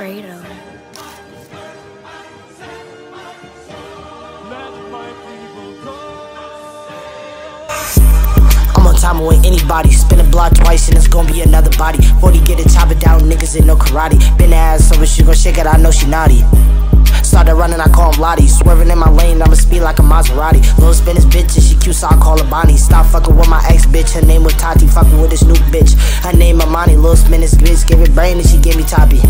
Fredo. I'm on time with anybody. Spin a block twice and it's gonna be another body. 40 get it, chop it down, niggas in no karate. Been ass so she gon' shake it, I know she naughty. Started running, I call him Lottie. Swerving in my lane, I'ma speed like a Maserati. Little spin this bitch and she cute, so I call her Bonnie. Stop fucking with my ex bitch, her name was Tati. Fucking with this new bitch, her name Amani. Little spin this bitch, give it brain and she give me toppy.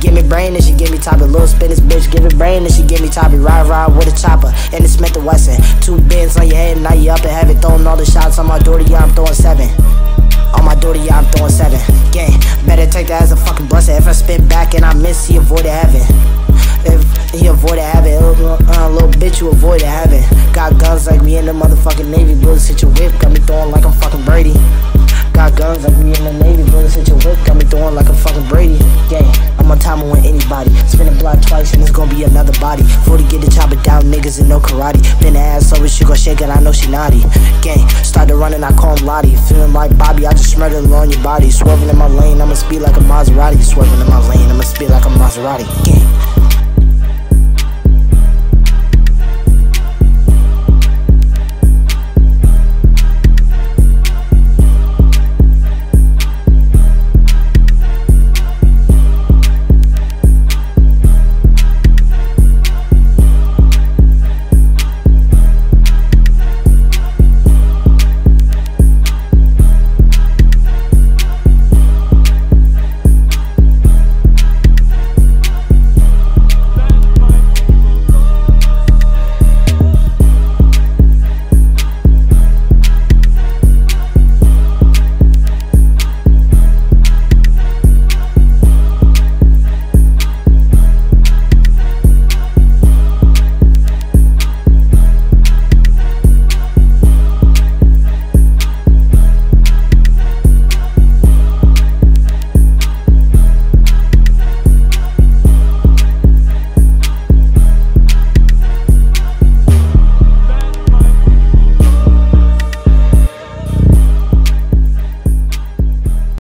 Give me brain and she give me toppy. Little spin this bitch, give it brain and she give me toppy. Ride, ride with a chopper and it's Smith and Wesson. Two bins on your head, now you up and heaven. Throwing all the shots on my daughter, yeah, I'm throwing seven. On my daughter, yeah, I'm throwing seven. Gang, better take that as a fucking blessing. If I spin back and I miss, he avoided heaven. He avoided heaven, uh, uh, little bitch, you avoid avoided heaven. Got guns like me in the motherfucking Navy. Bullets hit your whip, got me throwing like I'm fucking Brady. Got guns like me in the Navy. Bullets hit your whip, got me throwing like I'm fucking Brady. Gang, I'm on time with anybody. Spin a block twice and it's gonna be another body. 40 get the chopper down, niggas in no karate. Been an ass over, she gon' shake it, I know she naughty. Gang, started running, I call him Lottie. Feeling like Bobby, I just murdered on your body. Swerving in my lane, I'ma speed like a Maserati. Swerving in my lane, I'ma speed like a Maserati. Gang.